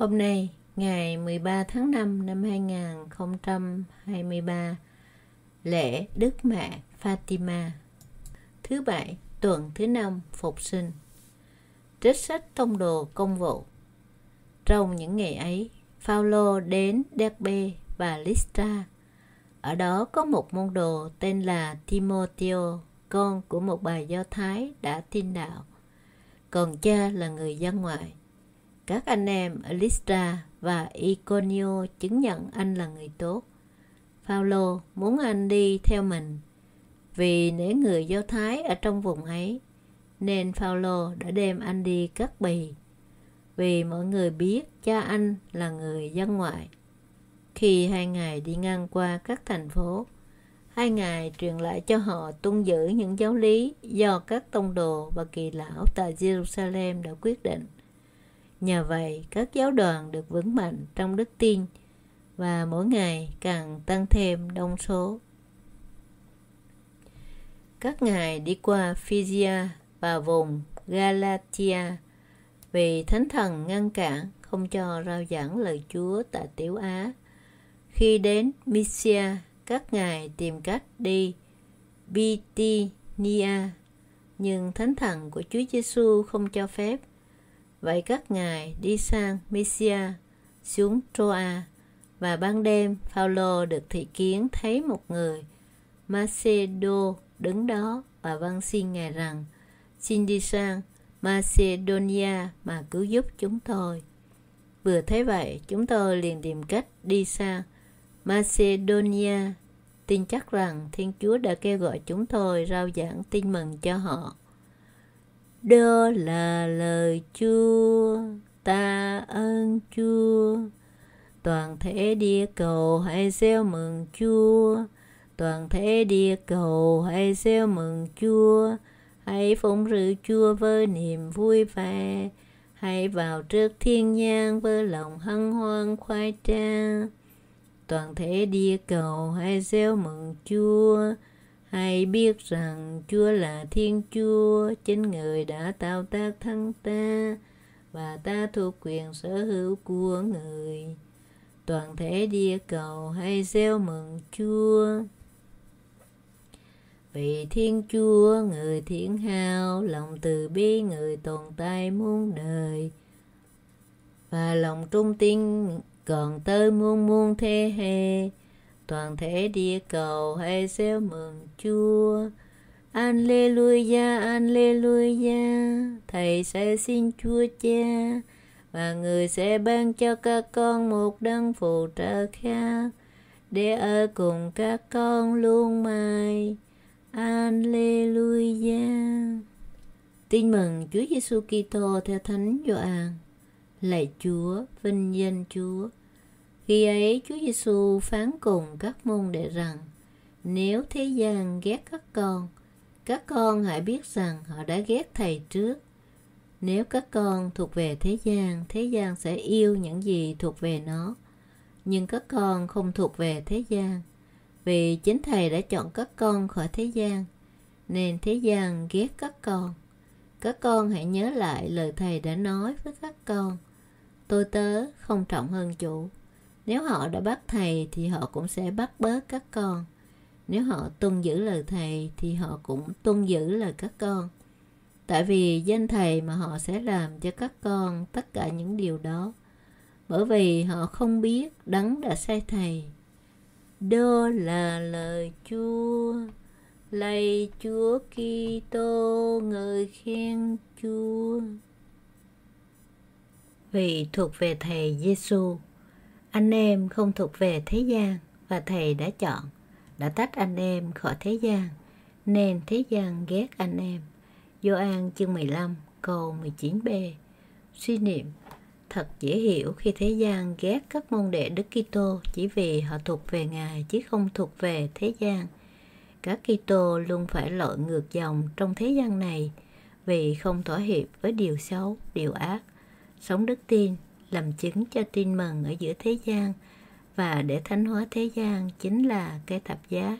Hôm nay, ngày 13 tháng 5 năm 2023, lễ Đức Mẹ Fatima. Thứ bảy, tuần thứ năm phục sinh. Trích sách tông đồ công vụ. Trong những ngày ấy, Phaolô đến Derbe và Lystra. Ở đó có một môn đồ tên là Timotheo, con của một bà Do Thái đã tin đạo. Còn cha là người dân ngoại. Các anh em ở Lystra và Iconio chứng nhận anh là người tốt. Phaolô muốn anh đi theo mình vì nếu người Do Thái ở trong vùng ấy nên Phaolô đã đem anh đi cất bì vì mọi người biết cha anh là người dân ngoại. Khi hai ngài đi ngang qua các thành phố, hai ngài truyền lại cho họ tuân giữ những giáo lý do các tông đồ và kỳ lão tại Jerusalem đã quyết định. Nhờ vậy, các giáo đoàn được vững mạnh trong đức tin và mỗi ngày càng tăng thêm đông số. Các ngài đi qua Phrygia và vùng Galatia vì Thánh Thần ngăn cản không cho rao giảng lời Chúa tại Tiểu Á. Khi đến Mysia, các ngài tìm cách đi Bithynia, nhưng Thánh Thần của Chúa Giêsu không cho phép. Vậy các ngài đi sang Mysia, xuống Troa, và ban đêm Phaolô được thị kiến thấy một người Macedo đứng đó và văn xin ngài rằng xin đi sang Macedonia mà cứu giúp chúng tôi. Vừa thấy vậy, chúng tôi liền tìm cách đi sang Macedonia, tin chắc rằng Thiên Chúa đã kêu gọi chúng tôi rao giảng tin mừng cho họ. Đó là lời Chúa, ta ơn Chúa. Toàn thể địa cầu hãy gieo mừng Chúa. Toàn thể địa cầu hãy gieo mừng Chúa. Hãy phụng rự Chúa với niềm vui vẻ. Hãy vào trước thiên nhang với lòng hân hoan khoái trang. Toàn thể địa cầu hãy gieo mừng Chúa. Hãy biết rằng Chúa là Thiên Chúa, chính người đã tạo tác thân ta, và ta thuộc quyền sở hữu của người. Toàn thể địa cầu hãy gieo mừng Chúa. Vì Thiên Chúa, người thiện hào, lòng từ bi người tồn tại muôn đời, và lòng trung tin còn tới muôn muôn thế hệ toàn thể địa cầu hãy gieo mừng Chúa. Alleluia, Alleluia, Thầy sẽ xin Chúa Cha, và người sẽ ban cho các con một đấng phù trợ khác, để ở cùng các con luôn mãi. Alleluia. Tin mừng Chúa Giêsu Kitô theo Thánh Gioan. Lạy Chúa, vinh danh Chúa. Khi ấy Chúa Giêsu phán cùng các môn đệ rằng nếu thế gian ghét các con, các con hãy biết rằng họ đã ghét Thầy trước. Nếu các con thuộc về thế gian, thế gian sẽ yêu những gì thuộc về nó. Nhưng các con không thuộc về thế gian, vì chính Thầy đã chọn các con khỏi thế gian, nên thế gian ghét các con. Các con hãy nhớ lại lời Thầy đã nói với các con. Tôi tớ không trọng hơn chủ. Nếu họ đã bắt thầy thì họ cũng sẽ bắt bớt các con. Nếu họ tuân giữ lời thầy thì họ cũng tuân giữ lời các con. Tại vì danh thầy mà họ sẽ làm cho các con tất cả những điều đó. Bởi vì họ không biết đấng đã sai thầy. Đó là lời Chúa. Lạy Chúa Kitô người khen Chúa. Vì thuộc về thầy Giêsu anh em không thuộc về thế gian và Thầy đã chọn, đã tách anh em khỏi thế gian, nên thế gian ghét anh em. Gioan chương 15 câu 19b Suy niệm Thật dễ hiểu khi thế gian ghét các môn đệ Đức Kitô chỉ vì họ thuộc về Ngài chứ không thuộc về thế gian. Các Kitô luôn phải lội ngược dòng trong thế gian này vì không thỏa hiệp với điều xấu, điều ác, sống đức tin làm chứng cho tin mừng ở giữa thế gian và để thánh hóa thế gian chính là cái thập giá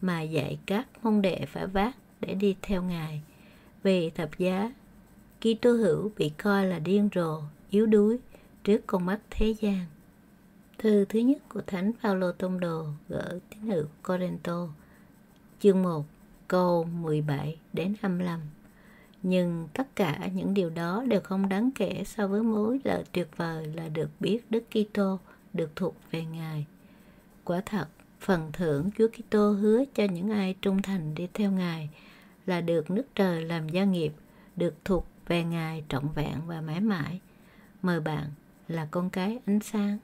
mà dạy các môn đệ phải vác để đi theo Ngài. Vì thập giá, Kitô hữu bị coi là điên rồ, yếu đuối, trước con mắt thế gian. Thư thứ nhất của Thánh Phaolô Tông Đồ gửi tín hữu Corinto, chương 1, câu 17 đến 25. Nhưng tất cả những điều đó đều không đáng kể so với mối lợi tuyệt vời là được biết Đức Kitô được thuộc về Ngài. Quả thật, phần thưởng Chúa Kitô hứa cho những ai trung thành đi theo Ngài là được nước trời làm gia nghiệp, được thuộc về Ngài trọn vẹn và mãi mãi. Mời bạn là con cái ánh sáng.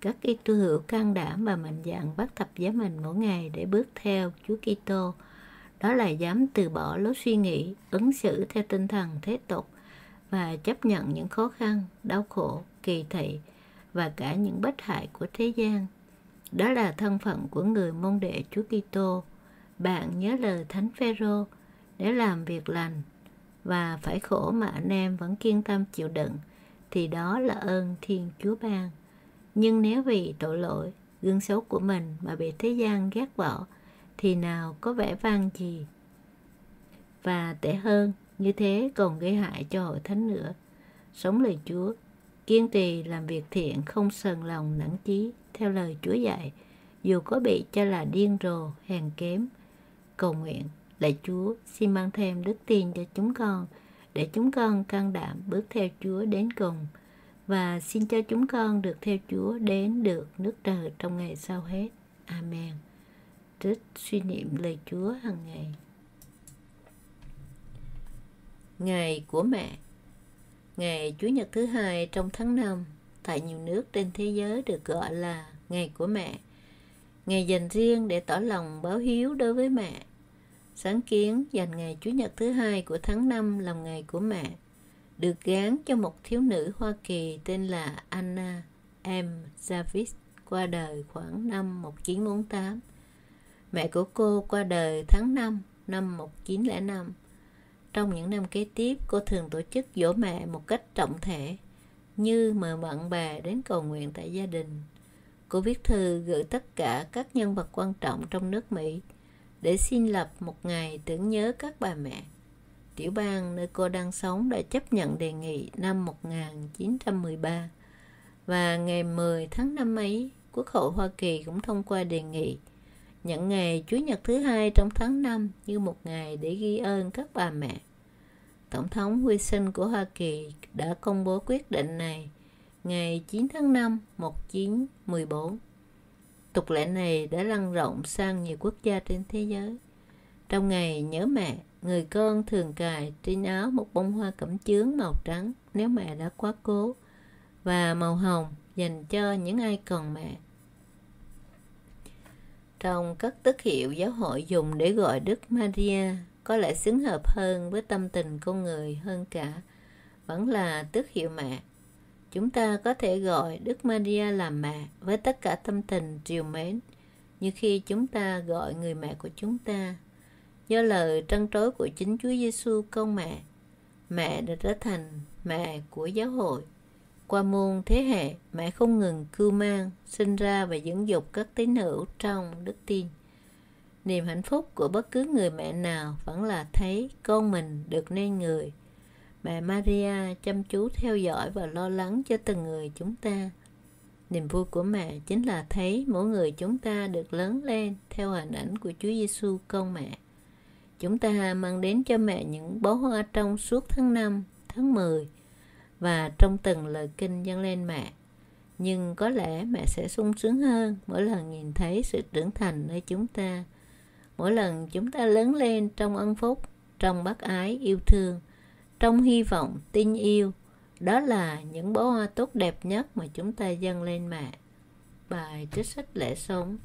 Các Kitô hữu can đảm và mạnh dạn bắt tập giá mình mỗi ngày để bước theo Chúa Kitô. Đó là dám từ bỏ lối suy nghĩ, ứng xử theo tinh thần thế tục và chấp nhận những khó khăn, đau khổ, kỳ thị và cả những bất hại của thế gian. Đó là thân phận của người môn đệ Chúa Kitô. Bạn nhớ lời Thánh Phêrô để làm việc lành và phải khổ mà anh em vẫn kiên tâm chịu đựng thì đó là ơn Thiên Chúa ban. Nhưng nếu vì tội lỗi, gương xấu của mình mà bị thế gian ghét bỏ, thì nào có vẻ vang gì. Và tệ hơn, như thế còn gây hại cho hội thánh nữa. Sống lời Chúa, kiên trì làm việc thiện không sờn lòng nản chí, theo lời Chúa dạy, dù có bị cho là điên rồ, hèn kém. Cầu nguyện, lạy Chúa xin mang thêm đức tin cho chúng con, để chúng con can đảm bước theo Chúa đến cùng và xin cho chúng con được theo Chúa đến được nước trời trong ngày sau hết. Amen. Trích suy niệm lời Chúa hàng ngày. Ngày của mẹ Ngày Chủ nhật thứ hai trong tháng 5 tại nhiều nước trên thế giới được gọi là Ngày của mẹ. Ngày dành riêng để tỏ lòng báo hiếu đối với mẹ Sáng kiến dành ngày Chủ nhật thứ hai của tháng 5 làm ngày của mẹ, được gán cho một thiếu nữ Hoa Kỳ tên là Anna M. Jarvis qua đời khoảng năm 1948. Mẹ của cô qua đời tháng 5 năm 1905. Trong những năm kế tiếp, cô thường tổ chức dỗ mẹ một cách trọng thể, như mời bạn bè đến cầu nguyện tại gia đình. Cô viết thư gửi tất cả các nhân vật quan trọng trong nước Mỹ để xin lập một ngày tưởng nhớ các bà mẹ. Tiểu bang nơi cô đang sống đã chấp nhận đề nghị năm 1913 và ngày 10 tháng năm ấy, Quốc hội Hoa Kỳ cũng thông qua đề nghị nhận ngày Chủ nhật thứ hai trong tháng 5 như một ngày để ghi ơn các bà mẹ. Tổng thống Wilson của Hoa Kỳ đã công bố quyết định này ngày 9 tháng 5 1914 Tục lệ này đã lan rộng sang nhiều quốc gia trên thế giới. Trong ngày nhớ mẹ, người con thường cài trên áo một bông hoa cẩm chướng màu trắng nếu mẹ đã quá cố và màu hồng dành cho những ai còn mẹ. Trong các tước hiệu giáo hội dùng để gọi Đức Maria có lẽ xứng hợp hơn với tâm tình con người hơn cả vẫn là tước hiệu mẹ Chúng ta có thể gọi Đức Maria là mẹ với tất cả tâm tình triều mến, như khi chúng ta gọi người mẹ của chúng ta. Do lời trăn trối của chính Chúa Giêsu công mẹ, mẹ đã trở thành mẹ của giáo hội. Qua môn thế hệ, mẹ không ngừng cưu mang, sinh ra và dẫn dục các tín hữu trong đức tin. Niềm hạnh phúc của bất cứ người mẹ nào vẫn là thấy con mình được nên người – Mẹ Maria chăm chú theo dõi và lo lắng cho từng người chúng ta. Niềm vui của mẹ chính là thấy mỗi người chúng ta được lớn lên theo hình ảnh của Chúa Giêsu con mẹ. Chúng ta mang đến cho mẹ những bó hoa trong suốt tháng 5, tháng 10 và trong từng lời kinh dâng lên mẹ. Nhưng có lẽ mẹ sẽ sung sướng hơn mỗi lần nhìn thấy sự trưởng thành nơi chúng ta. Mỗi lần chúng ta lớn lên trong ân phúc, trong bác ái yêu thương trong hy vọng tin yêu đó là những bó hoa tốt đẹp nhất mà chúng ta dâng lên mẹ bài trích sách lễ sống